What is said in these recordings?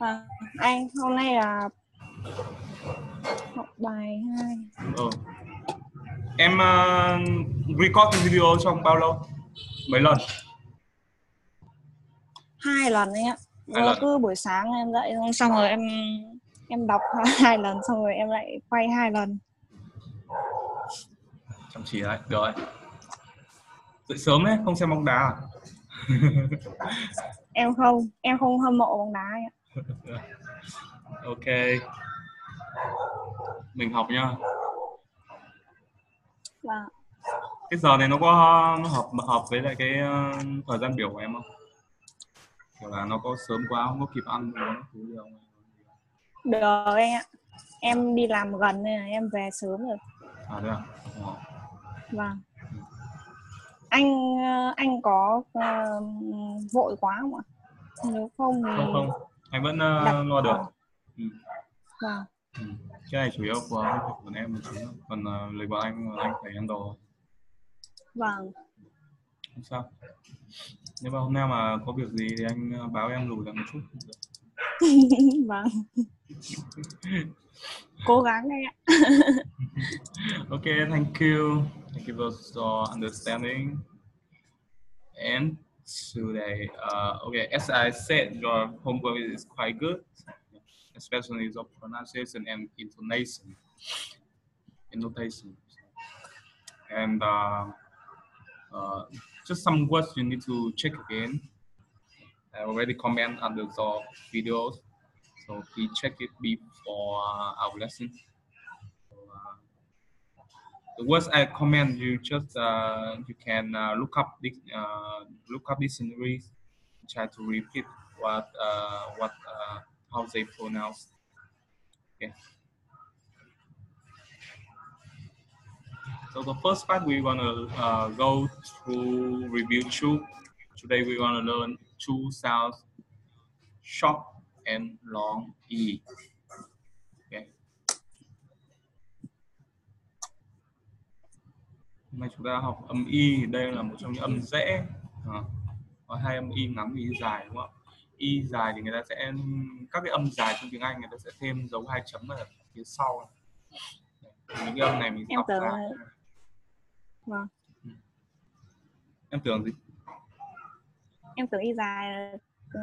À, anh hôm nay là học bài hai. Ừ. em uh, record cái video trong bao lâu? Mấy lần? Hai lần anh ạ. Hai cứ buổi sáng em dậy xong- xong rồi em em đọc hai lần xong rồi em lại quay hai lần. Chăm chỉ đấy được đấy dậy sớm đấy không xem bóng đá à? Em không em không hâm mộ bóng đá anh ạ ok. Mình học nhá và cái giờ này nó có nó hợp hợp với lại cái ờ, thời gian biểu của em không? Kiểu là nó có sớm quá không có kịp ăn uống thứ gì không được anh ạ. Em đi làm gần nên là em về sớm rồi. À đấy à? Ờ. vâng. Anh ờ, anh có ờ, vội quá không ạ? Nếu không thì không không anh vẫn ờ, Đặt- lo được. Ừ. vâng. Ừ. cái này chủ yếu của của em một chút thôi. còn uh, lời của anh anh phải handle vâng. Không sao. Nếu mà hôm nay mà có việc gì thì anh ờ, báo em lùi lại một chút. Vâng. Cố gắng anh ạ. Okay thank you. Thank you for your understanding. And today. Uh, okay as I said your homework is quite good especially the pronunciation and intonation. Intonation. And uh, uh, just some words you need to check again. I already comment under the videos so please check it before uh, our lesson. so, the words I comment you just uh, you can uh, look up this uh, look up dictionaries try to repeat what uh, what uh, how they pronounce. Okay. So the first part we're gonna uh, go through review two. Today we're gonna learn two sounds short and long e nay chúng ta học âm y đây là một trong những âm dễ. Ờ, có hai âm y ngắn và y dài đúng không ạ? Y dài thì người ta sẽ các cái âm dài trong tiếng Anh người ta sẽ thêm dấu hai chấm ở phía sau. Đấy, những cái âm này mình Em đọc tưởng ra. vâng. Em tưởng gì? Em tưởng y dài là ờ,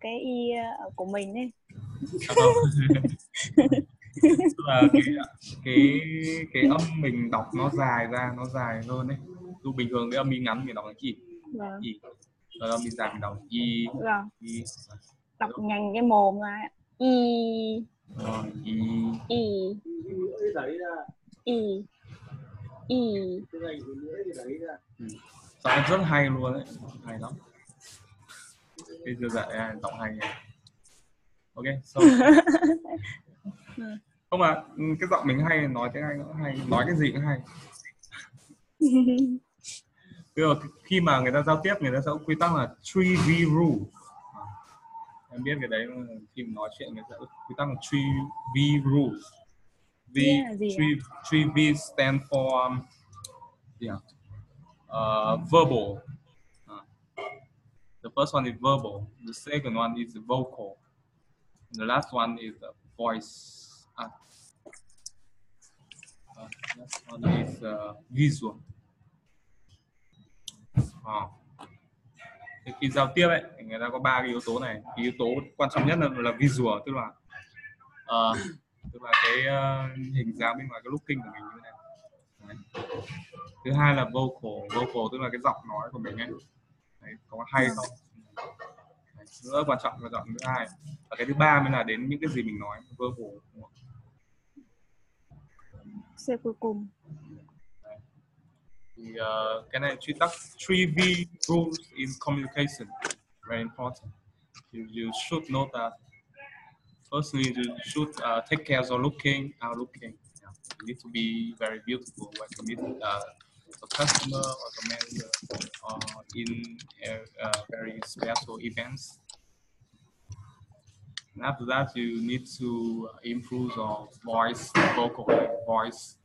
cái y ờ, của mình ấy. À. Tức là cái, cái cái âm mình đọc nó dài ra nó dài hơn đấy dù bình thường cái âm y ngắn mình đọc là y vâng. y rồi âm y dài mình đọc y vâng. y đọc nhanh cái mồm ra y rồi y y y y cái này của lưỡi thì đẩy ra giọng em rất hay luôn đấy hay lắm. Bây giờ dạy ai giọng hay nhỉ? Ok so không ừ, cái giọng mình hay nói tiếng anh nó hay nói cái gì cũng hay. Giờ khi mà người ta giao tiếp người ta sẽ quy tắc là 3V rule. Em biết cái đấy khi mà nói chuyện người ta quy tắc là 3V rules. V ạ? 3 3V stand for um, yeah, uh, verbal. Uh, the first one is verbal the second one is vocal the last one is voice app. uh, uh last one is uh, visual. Ờ. À, Thì khi giao tiếp ấy người ta có ba cái yếu tố này. Cái yếu tố quan trọng nhất là, là visual tức là uh, tức là cái uh, hình dáng bên ngoài cái looking của mình như thế này Đấy. thứ hai là vocal. Vocal tức là cái giọng nói của mình ấy. Đấy, có hay không? Đấy, Nữa quan trọng quan trọng thứ hai. Và cái thứ ba mới là đến những cái gì mình nói verbal? C cuối cùng. Thì uh, cái này quy tắc 3V rules in communication. Very important. You, you should know that firstly you should uh, take care of looking our looking. Yeah. you need to be very beautiful when you meet uh, a customer or the manager or in uh, uh, very special events and after that you need to uh, improve your voice vocal voice.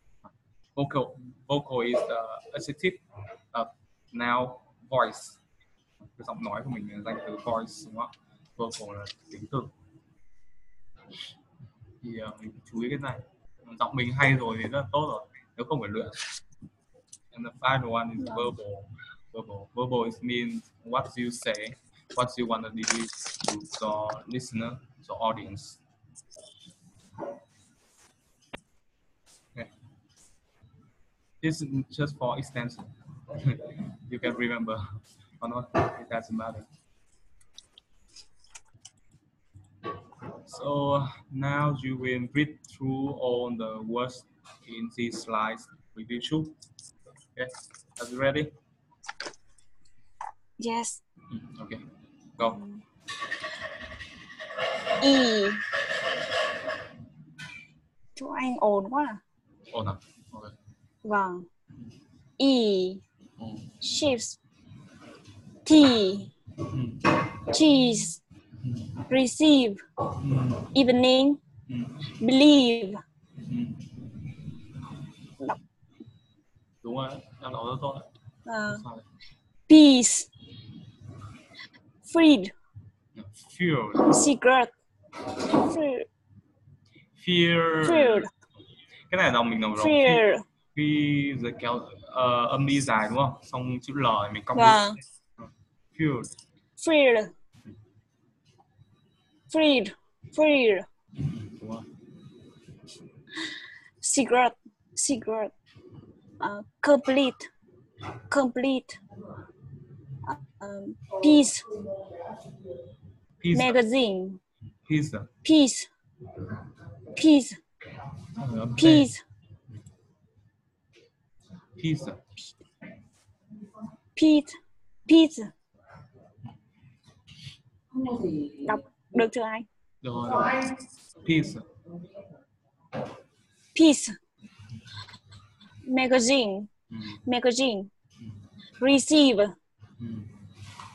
Vocal vocal is the adjective of now voice. Cái giọng nói của mình là danh từ voice đúng không ạ? Vocal là tính từ. Thì uh, mình chú ý cái này. Giọng mình hay rồi thì rất là tốt rồi nếu không phải luyện. And the final one is verbal. Verbal verbal is means what you say. What you want to deliver to the listener the audience. Okay. this is just for extension. You can remember or not. It doesn't matter. So now you will read through all the words in these slides with you. Too. Okay, are you ready? yes. Mm, Okay, go. e. Chỗ anh ồn quá à. Oh no. Okay. vâng. E. Shifts t. Cheese. Receive. Evening. Believe. Đọc. Đúng rồi, em đọc rất tốt đấy. ờ, peace freed. Fear, secret. Fear, fear. fear Cái này đọc mình đọc đọc fear. Khi rồi kéo ờ, âm đi dài đúng không? Xong chữ L thì mình cong. Vâng. Fear. fear freed. Fear. Rồi. secret. Secret. Uh, complete. Complete. uh, um, peace Peace. magazine Peace. peace peace Xong rồi âm P. peace Peace. peace peace đọc được chưa anh Được rồi, được rồi. Peace. peace magazine Ừ. magazine receive Ừ.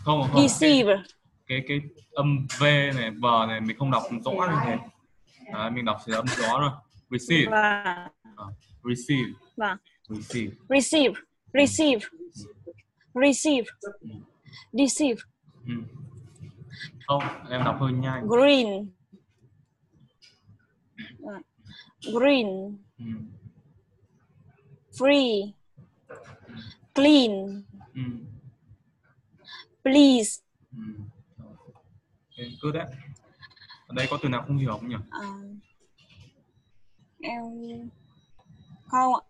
Không, không. Cái, deceive cái cái âm V này, V này mình không đọc rõ như thế. Đấy, mình đọc chỉ âm rõ thôi. Receive. và Receive. và Receive. receive receive receive deceive Ừ. Không, em đọc hơi nhanh. green green Ừ. free clean Ừ. please Ừ. Okay, good đấy. Ở đây có từ nào không hiểu không nhỉ? à, em không ạ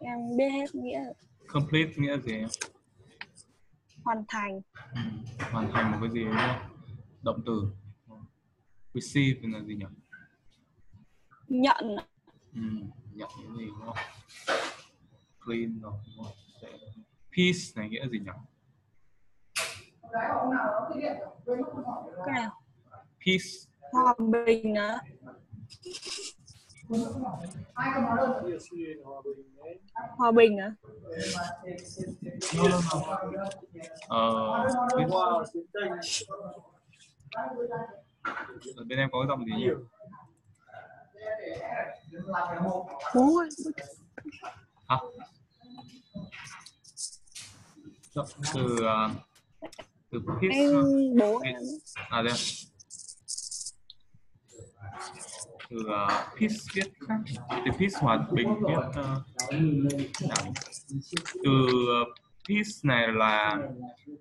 em biết hết nghĩa Complete nghĩa gì hoàn thành Ừ. Hoàn thành một cái gì đúng không? Động từ. Receive là gì nhỉ? nhận. Ừ, nhận cái gì đúng không? Clean rồi đúng không? Peace này nghĩa gì nhỉ? Cái Peace. hòa bình á hòa bình á. Ờ. Ở bên em có cái giọng gì nhỉ? bố ơi Hả? Giọng từ ờ, từ em ha? bố À đây. à? Từ uh, peace viết khác. Từ peace hòa bình viết uh, nào từ uh, này là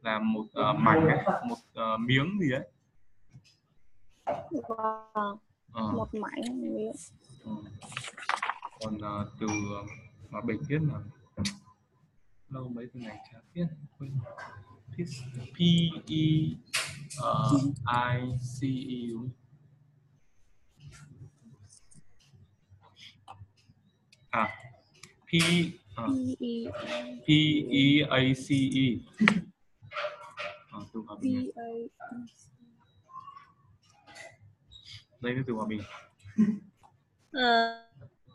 là một uh, mảnh ấy, một uh, miếng gì đấy và Ờ, một mảnh ờ. còn uh, từ uh, mà bình viết là lâu mấy từ này chả biết quên piece p e uh, i c e à p uh, P E E A C E. Ờ, từ hòa P bình. A Đây là từ hòa bình.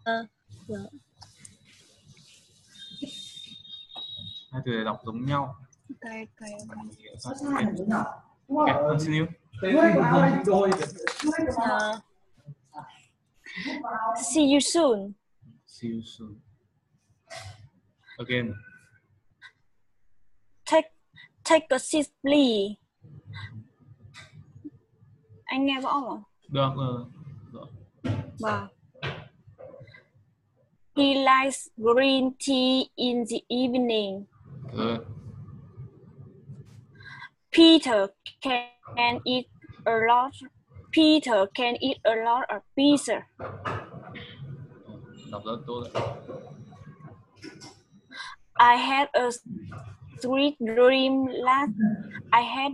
ờ dạ. Hai từ này đọc giống nhau. Cái cái mà mình hiểu sao. Okay. Okay, continue. Ờ. see you soon See you soon. Again. take take a seat please anh nghe rõ không Được. Vâng. He likes green tea in the evening. Good. Peter can eat a lot. Peter can eat a lot of pizza. I had a sweet dream last. I had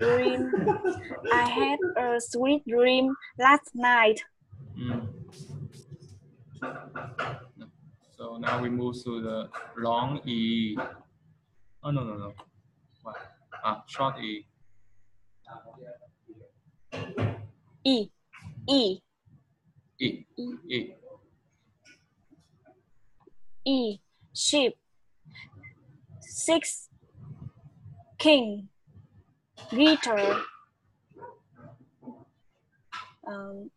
dream. I had a sweet dream last night. Mm. So now we move to the long E. Oh no no no. What? Ah, short E. E, E, E. E. E. Sheep. Six. King. Guitar. Um,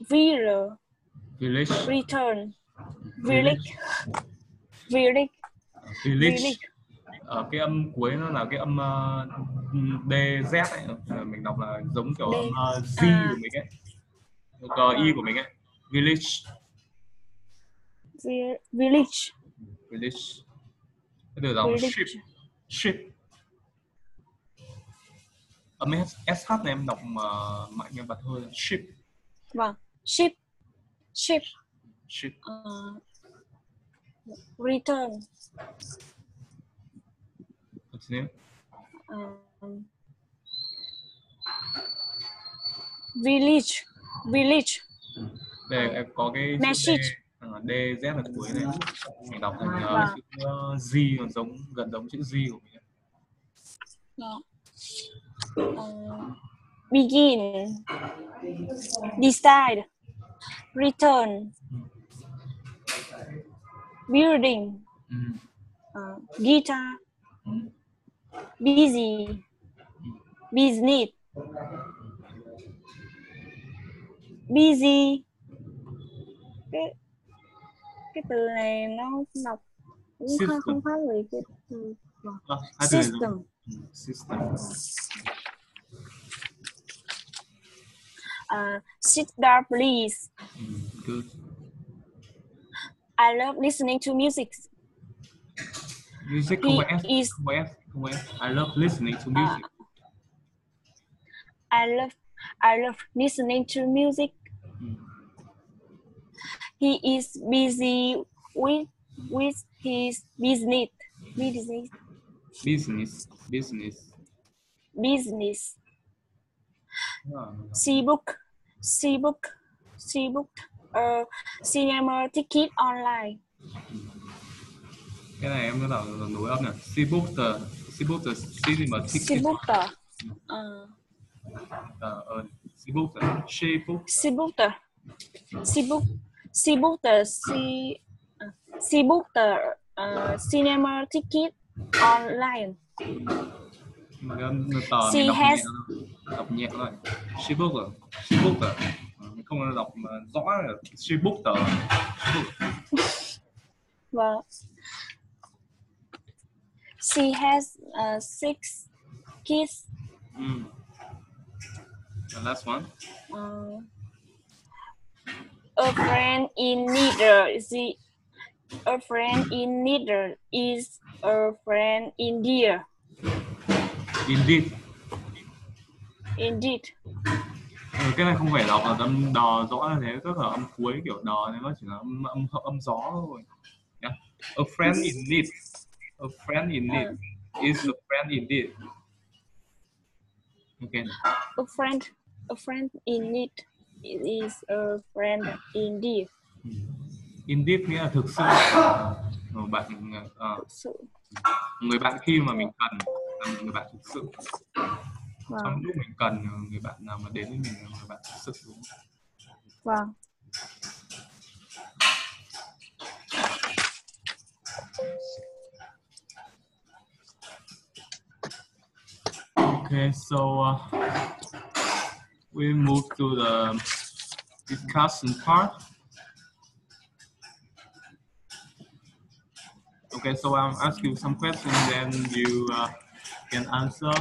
Vero. Village. Return. Village. Village. Village. Village. Ở cái âm cuối nó là cái âm uh, D Z ấy. Ờ, Mình đọc là giống kiểu D. âm uh, G À. của mình ấy. G I của mình ấy. Village. Vi- Village. Village. Cái từ dòng ship. Ship. Âm SH này em đọc mà mạnh em bật hơi. Ship. Vâng. Ship. Ship. Ship. Uh, return. Continue. Um, village. Village. Đây em có cái Message. D, ờ, Z ở cuối này. Mình đọc thành uh, Vâng. chữ uh, G còn giống gần giống chữ G của mình. No. Um, begin. Decide. Return. Building. Ừ. Uh, guitar. Busy. Business. Busy. Cái cái từ này nó đọc cũng System. không không khác gì cái từ À, hai từ này giống- system. System. Uh, sit down, please. Good. I love listening to music. Music He is- không có S, không có S. I love listening to ah. music. I love I love listening to music. Ừ. He is busy with with his business. Business. Business, business. Business. À, She book. She book. She booked a cinema ticket online. cái này em bắt đầu nối âm này. She booked the, Sibuta cinema ticket. Sibuta. Uh. Uh, à. ờ, ờ, Sibuta. Shibuta. Sibuta. Sibu Sibuta. Si à, Uh, ờ, cinema ticket online. Mà cái tờ đọc nhẹ thôi. Shibuta. Shibuta. Không đọc rõ là Shibuta. Vâng. She has uh, six kids. Mm. The last one. Um, a friend in neither the a friend in neither is a friend in dear. Indeed. Indeed. Ừ, cái này không phải đọc là âm đò rõ như thế, tức là âm cuối kiểu đò nên nó chỉ là âm âm âm gió thôi. Yeah. A friend in need. A friend in need is a friend indeed. Okay. A friend a friend in need is a friend indeed. Indeed nghĩa là thực sự. Bạn Thực sự. người bạn khi mà mình cần là một người bạn thực sự. Vâng. Trong lúc mình cần người bạn nào mà đến với mình là người bạn thực sự đúng không? Vâng. Okay, so uh, we move to the discussion part. Okay, so I'll ask you some questions, then you uh, can answer.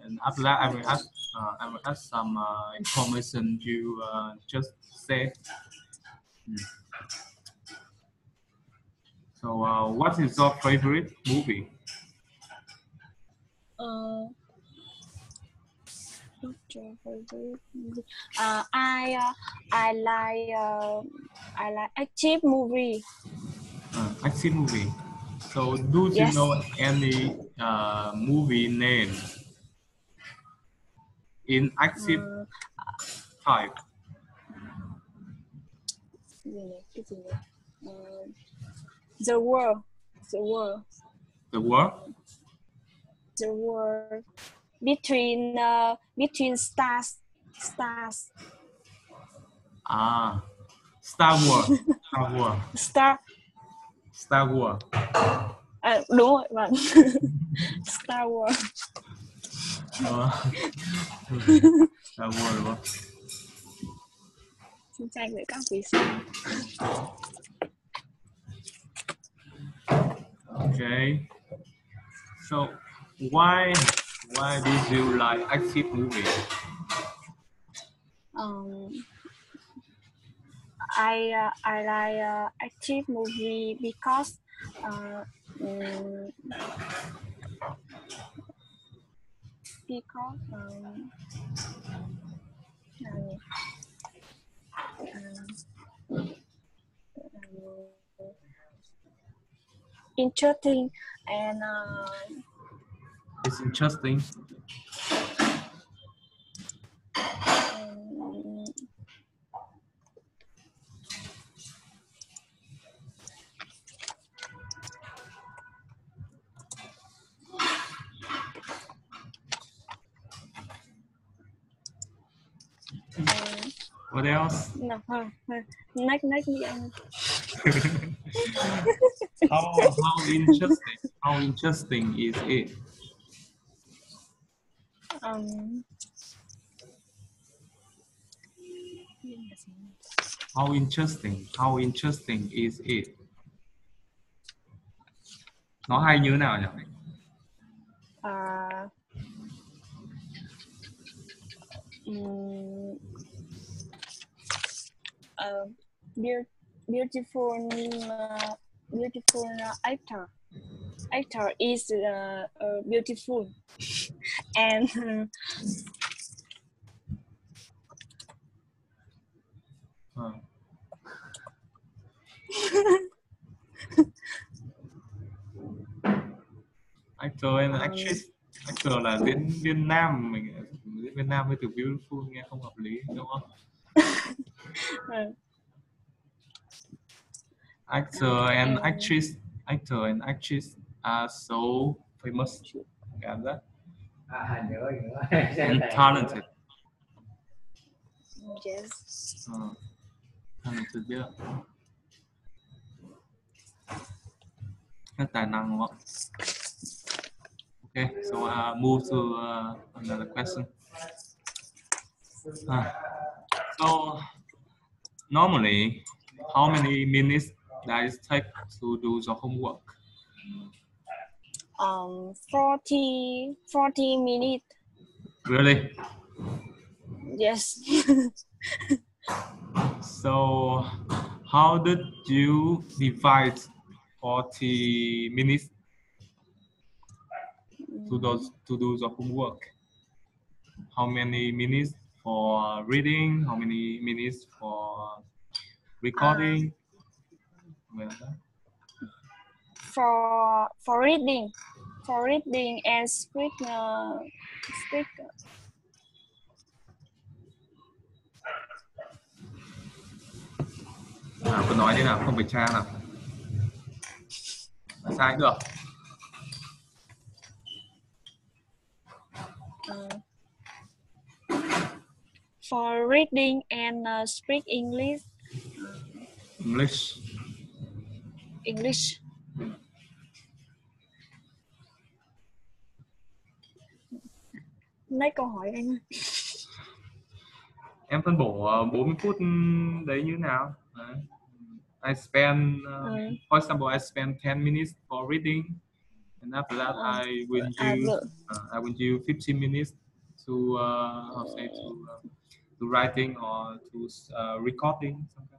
And after that, I will ask uh, I will add some uh, information you uh, just. Mm. So, uh, what is your favorite movie? Uh, what's your favorite movie? Uh, I uh, I like uh, I like active movie. Uh, action movie. So, do you Yes. know any uh, movie name in active Uh, type? gì nhỉ? Cái gì nhỉ? The world, the world, The word? The world between uh, between stars, stars, Ah, Star Wars. Star Wars. star. Star Wars. À, đúng rồi, vâng. Star Wars. Ờ. Star Wars đúng không? Xin tranh với các vị sĩ. Okay. So why why did you like active movie? Um, I uh, I like uh, active movie because uh, because um, nào? Um, um, interesting and uh, It's interesting. What else? no, next next đi How how interesting how interesting is it? Um, How interesting how interesting is it? Nó hay như thế nào nhỉ? uh, um, uh, beau- beautiful uh, beautiful actor actor is uh, uh, beautiful and uh, actor and actress actor là diễn viên nam mình diễn viên nam với từ beautiful nghe không hợp lý đúng không? Actor and actress actor and actress are so famous. Cảm giác À, nhớ nhớ. and talented yes Ờ. talented biết rất tài năng đúng không Okay, so uh, move to uh, another question. Uh, so normally, how many minutes does it take to do the homework? Um 40 40 minutes Really? yes So how did you divide 40 minutes to those to do the homework? How many minutes for reading? How many minutes for recording? Well, for for reading. For reading and speak uh, speak. Nào tôi nói thế nào không phải tra nào. Là sai được uh, for reading and uh, speak English. English. English lấy câu hỏi anh em phân bổ ờ, 40 phút đấy như thế nào đấy. I spend uh, Ừ. for example I spend 10 minutes for reading and after that Ờ. I will à use vâng uh, I will use 15 minutes to uh, how say to uh, to writing or to uh, recording something.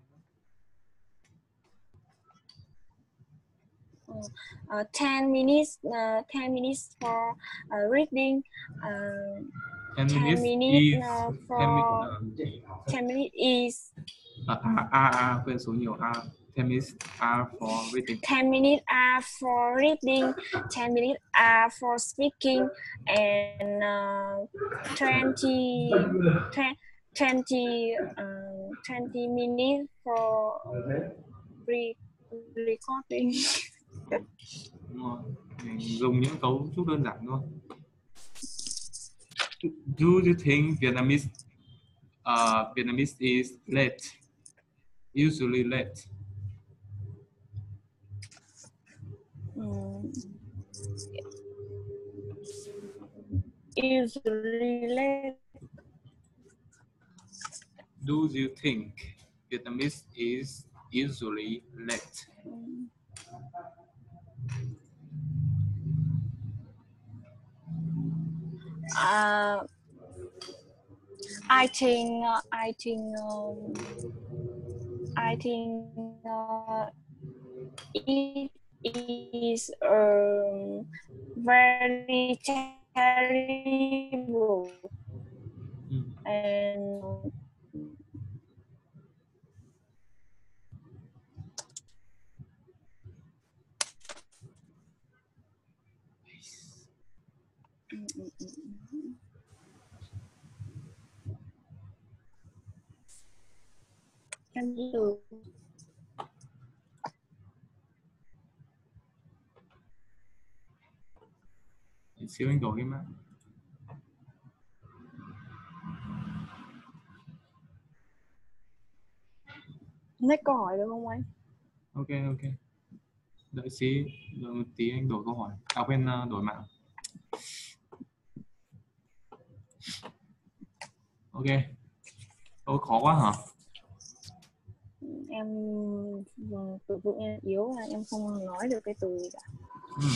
Uh, 10 minutes uh, 10 minutes for uh, reading uh, 10 10 minutes, minutes, is uh, 10 for- 10 minutes is Uh, R R R quên số nhiều R. 10 minutes R for reading. 10 minutes are for reading 10 minutes are for speaking and uh, 20 20 uh, 20 minutes for re- recording. Mình dùng những cấu trúc đơn giản thôi. Do you think Vietnamese uh, Vietnamese is late? Usually late. mm. usually late Do you think Vietnamese is usually late? mm. Uh, I think uh, I think um, I think uh, it is um, very terrible Ừ. and Can you Xíu anh đổi cái mã. lấy câu hỏi được không anh? Ok ok. Đợi xí, đợi một tí anh đổi câu hỏi. À quên uh, đổi mạng. Ok. Câu khó quá hả? Em từ vựng em yếu em không nói được cái từ gì cả. Hmm.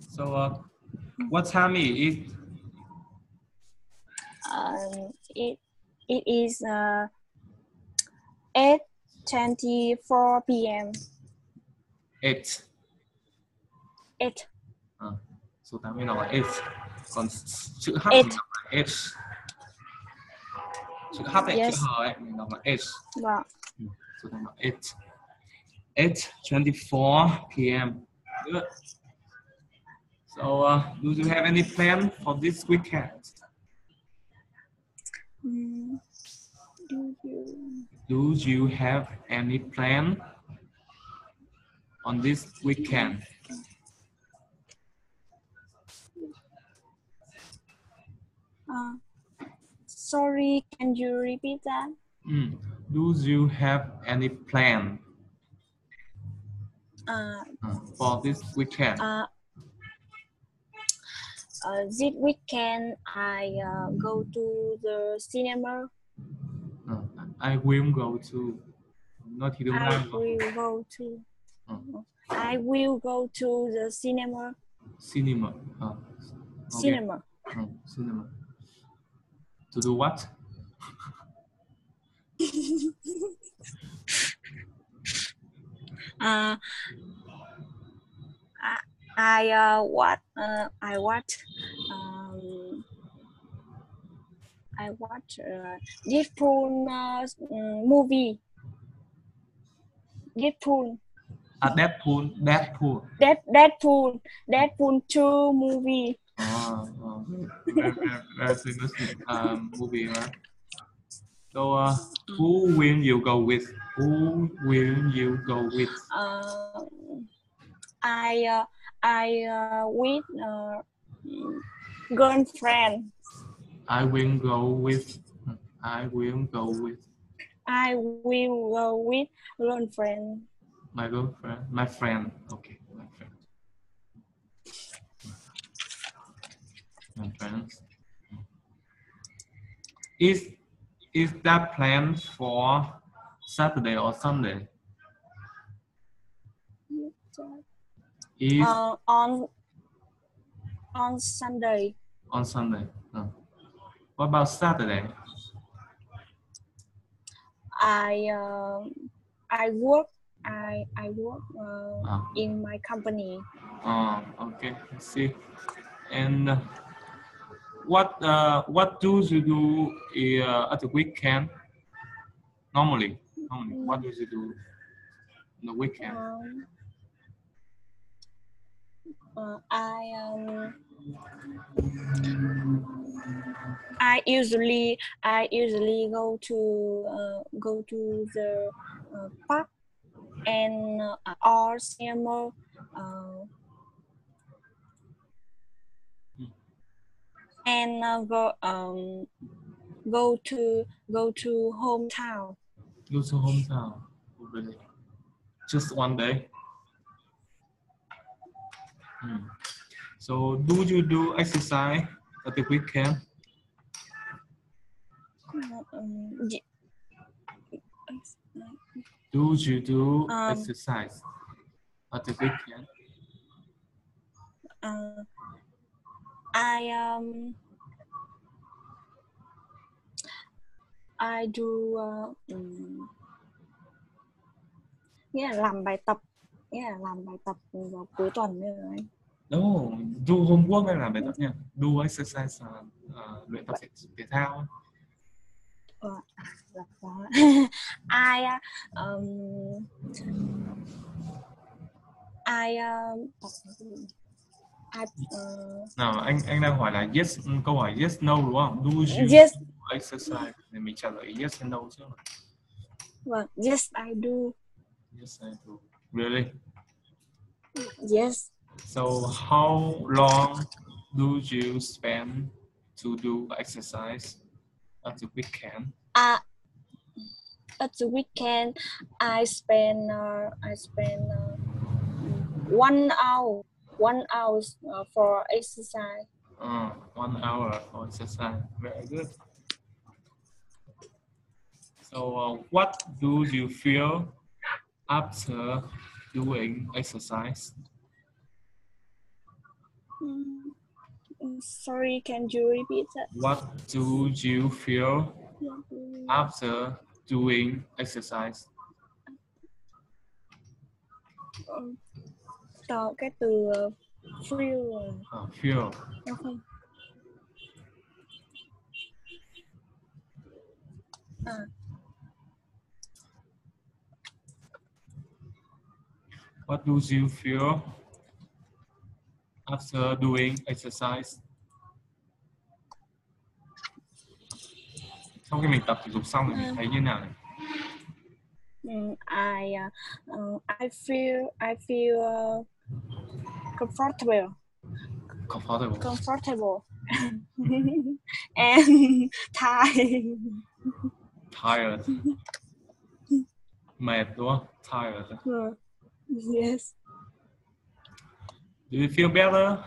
So uh, what time is it? Um, it it is uh, 8:24 p.m. 8. 8 Ờ, số 8 bên đọc là 8. Còn chữ H Eight. mình đọc là 8. Chữ H ấy, Yes. chữ H ấy, mình đọc là 8. Vâng. So then 8. 8.24 p.m. Good. So, uh, do you have any plan for this weekend? Mm, do you Do you have any plan on this weekend? uh, sorry, can you repeat that? Mm. Do you have any plan Uh, uh, for this weekend? uh, uh, this weekend I uh, go to the cinema. Uh, I will go to. Thì đúng I will go to. Uh. I will go to the cinema. cinema. Uh, okay. Cinema. Uh, cinema. To do what? Uh, I, I uh, what uh, I watch um, I watch uh, Deadpool uh, mm, movie. Deadpool, À, Deadpool. Deadpool. Dead Deadpool, Deadpool two movie. Oh, oh. Very, very, very famous um, movie, right? So, uh, who will you go with? Who will you go with? Uh, I uh, I uh, with uh, girlfriend. I will go with. I will go with I will go with girlfriend. my girlfriend, my friend. Okay, my friend. My. Is is that planned for Saturday or Sunday? Is Uh, on on Sunday. on Sunday. Uh, What about Saturday? I um I work I I work uh, Ah. in my company. Oh, okay, I see. And uh, what uh, what do you do uh, at the weekend? Normally, normally, what do you do on the weekend? Um, uh, I um I usually I usually go to uh, go to the uh, park and uh, or cinema. Uh, and uh, go um go to go to hometown. Go to hometown. Oh, really? Just one day. Hmm. So, do you do exercise at the weekend? Um, y- Do you do Um, exercise at the weekend? uh, I um I do uh, um, nghĩa là làm bài tập nghĩa là làm bài tập vào cuối tuần như này No, do homework hay là bài tập nha. Do exercise là ờ, luyện tập thể, thể thao. là có ai uh, um, ai uh, tập cái gì? ai Nào, anh anh đang hỏi là yes câu hỏi yes no đúng không? Do you yes do exercise? Thì mình trả lời yes and no trước. vâng yes I do Yes, I do. Really? yes So how long do you spend to do exercise at the weekend? Uh, at the weekend, I spend uh, I spend uh, one hour one hour uh, for exercise. Uh, one hour for exercise. Very good. So uh, what do you feel after doing exercise? Mm, Sorry, can you repeat that? What do you feel after doing exercise? Um, Có cái từ feel uh, Uh, feel. đúng không? À, What do you feel after doing exercise? Sau khi mình tập thể dục xong thì mình thấy như nào này? mm, I uh, uh, I feel I feel uh, comfortable. Comfortable. comfortable and tired. Tired. Mệt đúng không? Tired. yes. Do you feel better?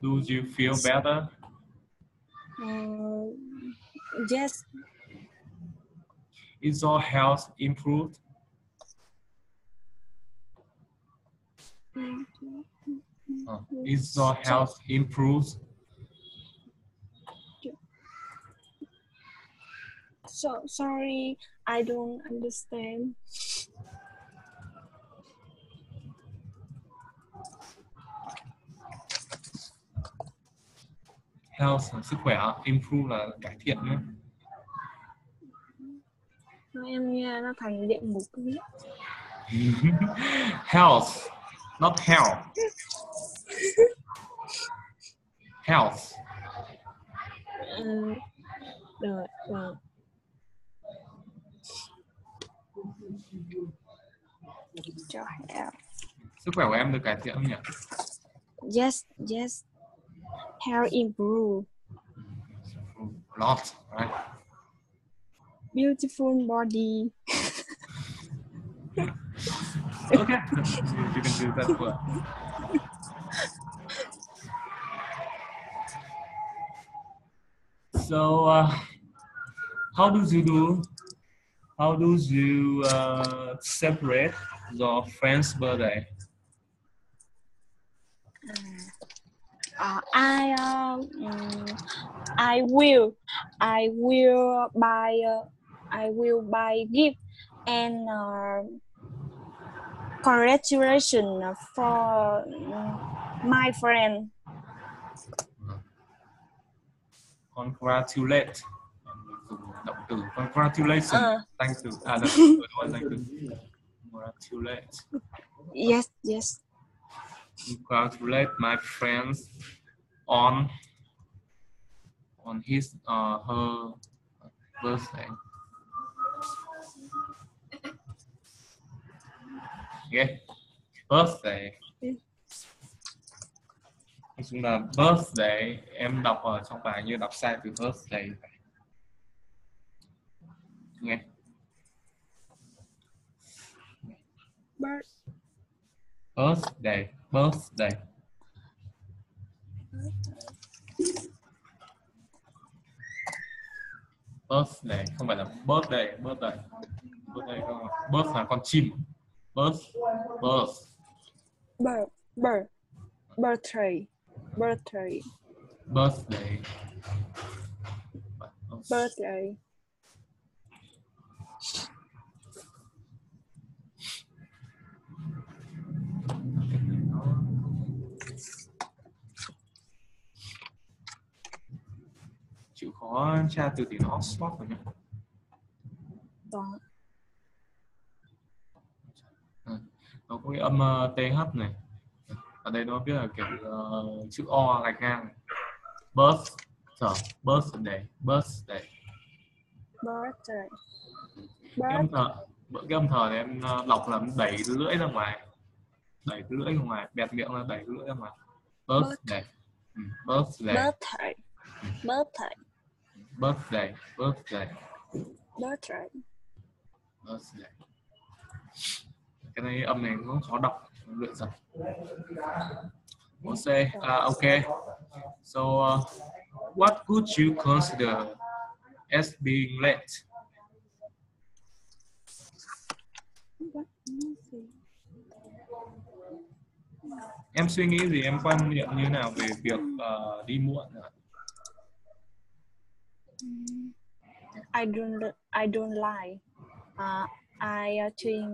Do you feel better? Uh, yes. Is your health improved? Uh, is your health improved? So sorry, I don't understand. Health là sức khỏe, improve là cải thiện nhé. Em nghe nó thành ngục ấy. health, not health. Health. Ừ, Được, được. Cho help. Sức khỏe của em được cải thiện không nhỉ? Yes, yes. Hair improve. Lot, right? Beautiful body. Okay, you can do that well. So, uh, how do you do? How do you uh, separate your friend's birthday? uh, I mm, I will I will buy uh, I will buy gift and uh, congratulations for mm, my friend. congratulate động từ congratulations Ờ. danh từ à động từ gọi danh congratulate Yes, yes. congratulate my friends on on his uh, her birthday. Okay. Birthday. Nói chung là birthday em đọc ở trong bài như đọc sai từ birthday. Nghe. Birthday, birthday. Birthday không phải là birthday, birthday. Birthday không? Birth là con chim. Birth, birth. bird, bird, birthday, birthday, Birthday. birthday. chịu khó tra từ điển Oxford rồi nhé. Đó. nó có cái âm ờ, uh, th này. Ở đây nó biết là kiểu uh, chữ o gạch ngang này. bus sở bus đấy bus đấy cái âm thở cái âm thở này em ờ, lọc làm đẩy lưỡi ra ngoài. Đẩy lưỡi ra ngoài bẹt miệng là đẩy lưỡi ra ngoài. Bus đấy bus đấy bus đấy bus đấy cái này âm này cũng khó đọc, luyện dần. We'll à, ok. So, uh, what would you consider as being late? Em suy nghĩ gì, em quan niệm như nào về việc uh, đi muộn? ạ? I don't I don't lie. Uh, I uh, think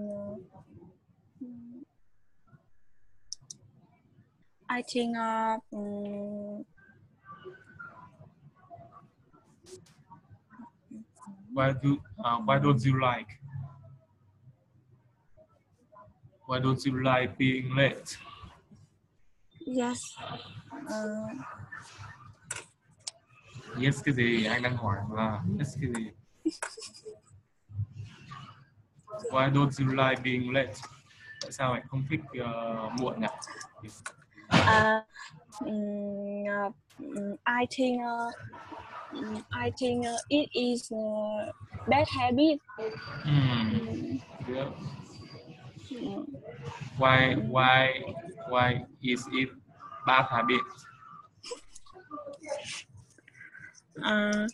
I think uh, mm, Why do uh, Why don't you like? Why don't you like being late? yes. Uh, Yes cái gì? Anh đang hỏi là yes cái gì? Why don't you like being late? Tại sao anh không thích uh, muộn nhỉ? uh, mm, uh, mm, I think uh, mm, I think uh, it is uh, bad habit. Hmm. Yeah. Mm, Why why why is it bad habit? Uh,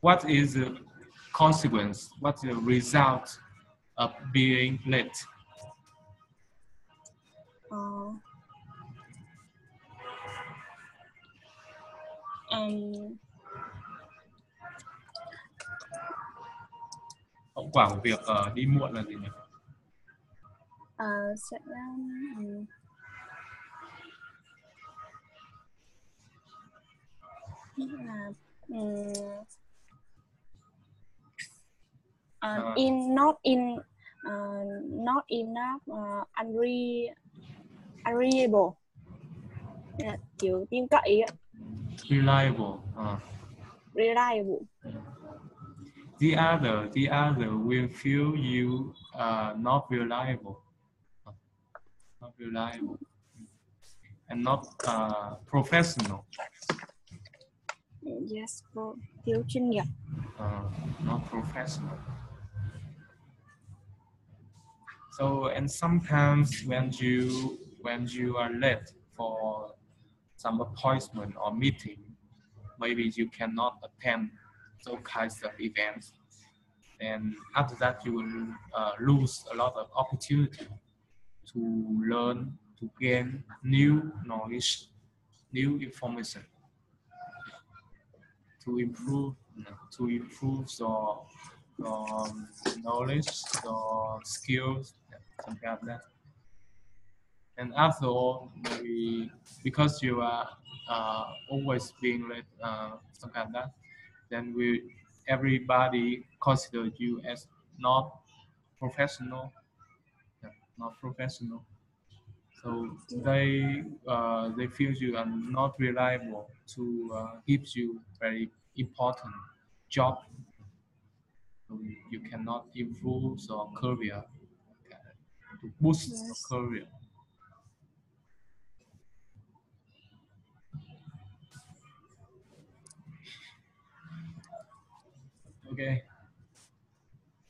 What is consequence? What's the result of being late? uh, um, Hậu quả của việc ờ, đi muộn là gì nhỉ? uh, sẽ um, là um, Uh, in not in uh, not enough uh, unre unreliable là kiểu tin cậy á, Reliable. ờ. reliable The other, the other will feel you uh, not reliable. Not reliable. And not uh, professional. yes thiếu chuyên nghiệp uh, not professional. So and sometimes when you when you are late for some appointment or meeting, maybe you cannot attend those kinds of events. And after that, you will uh, lose a lot of opportunity. to learn, to gain new knowledge, new information, to improve, to improve your, your knowledge, your skills, something like that. And after all, maybe because you are uh, always being late, uh, something like that, then we everybody consider you as not professional, yeah, not professional. So they uh, they feel you are not reliable to uh, give you very important job. So you cannot improve your career to boost Yes. your career. Okay.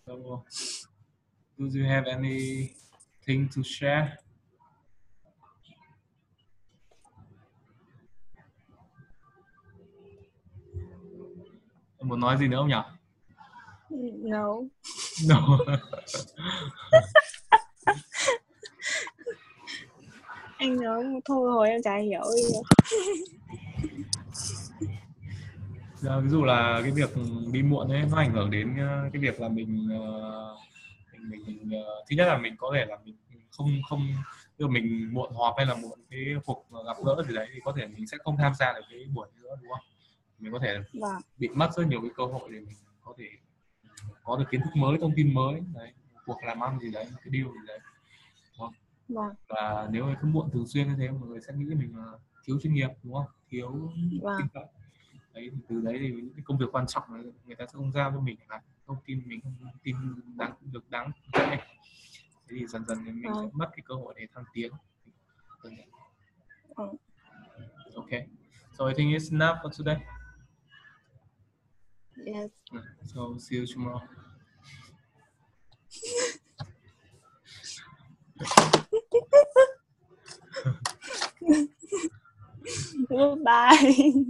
So, do you have anything to share? Em muốn nói gì nữa không nhỉ? No. No. Anh một thôi hồi em chả hiểu. Dạ, ví dụ là cái việc đi muộn ấy nó ảnh hưởng đến ờ, cái việc là mình ờ, mình, mình, mình ờ, thứ nhất là mình có thể là mình không không ví mình muộn họp hay là muộn cái cuộc gặp gỡ gì đấy thì có thể mình sẽ không tham gia được cái buổi nữa đúng không? Mình có thể Vâng. bị mất rất nhiều cái cơ hội để mình có thể có được kiến thức mới, thông tin mới đấy, cuộc làm ăn gì đấy, cái deal gì đấy. Vâng. Và nếu mà cứ muộn thường xuyên như thế mọi người sẽ nghĩ mình là thiếu chuyên nghiệp đúng không? Thiếu Vâng. tin cậy đấy thì từ đấy thì những cái công việc quan trọng này người ta sẽ không giao cho mình hạn thông tin mình không tin đáng được đáng cậy. thế thì dần dần thì mình Vâng. sẽ mất cái cơ hội để thăng tiến Ừ. okay so I think it's enough for today Yes. so see you tomorrow Goodbye.